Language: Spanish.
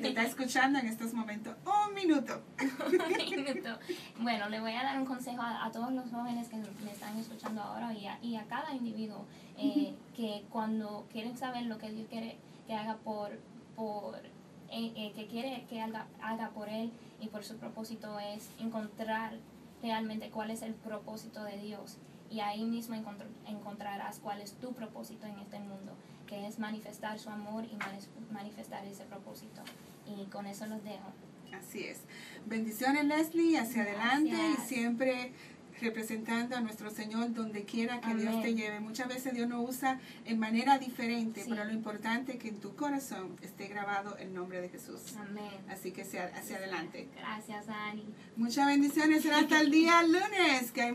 que está escuchando en estos momentos. Un minuto. un minuto. Bueno, le voy a dar un consejo a, a, todos los jóvenes que me están escuchando ahora y a, y a cada individuo eh, que cuando quieren saber lo que Dios quiere que haga por, por eh, eh, que quiere que haga, haga por él y por su propósito es encontrar realmente cuál es el propósito de Dios y ahí mismo encontrarás cuál es tu propósito en este mundo, que es manifestar su amor y manifestar ese propósito. Y con eso los dejo. Así es. Bendiciones Leslie, hacia adelante y siempre representando a nuestro Señor donde quiera que Dios te lleve. Muchas veces Dios nos usa en manera diferente, pero lo importante es que en tu corazón esté grabado el nombre de Jesús. Amén. Así que hacia, hacia adelante. Gracias, Ani. Muchas bendiciones. Será hasta el día lunes. Que hay